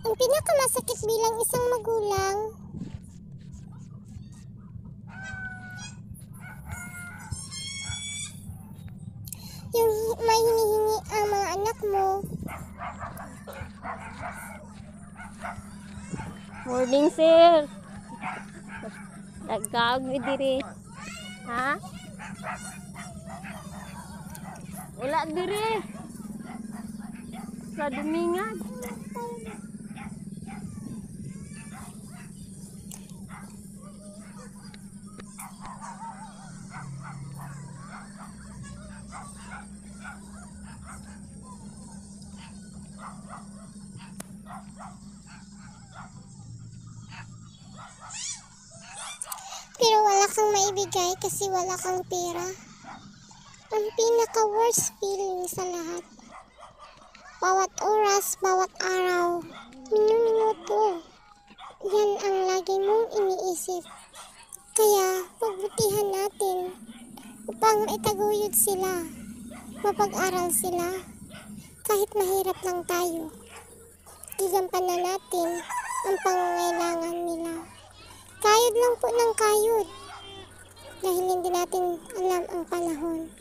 Ang pinakamasakit bilang isang magulang, yung may hinihingi ang mga anak mo. Morning, sir. Nagkaag mi diri. Ha? Wala diri. Sa dumingan. Kang maibigay kasi wala kang pera. Ang pinaka-worst feeling sa lahat. Bawat oras, bawat araw, minuto, yan ang lagi mong iniisip. Kaya, pagbutihan natin upang itaguyod sila, mapag-aral sila, kahit mahirap lang tayo. Gigampanan natin ang pangangailangan nila. Kayod lang po ng kayod. Hindi natin alam ang panahon.